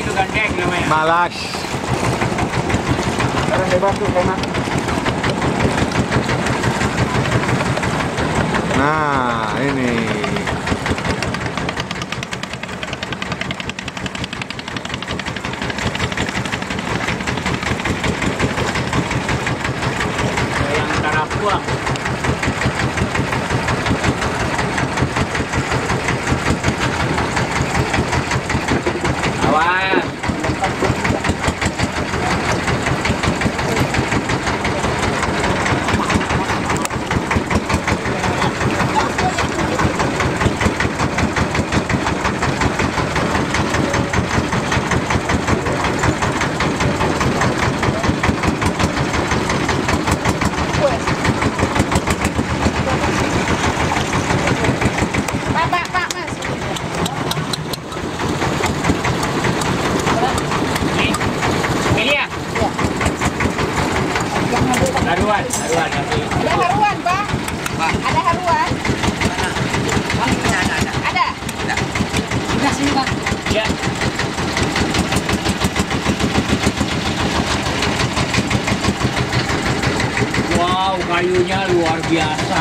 gandeng namanya. Malas. Tuh enak. Nah, ini. Yang antara buang. Awas. Pak, pak, pak, mas. Ini. Ini ya? Haruan, haruan nanti. Ada haruan, Pak. Ada haruan. Ada. Ya. Wow, kayunya luar biasa.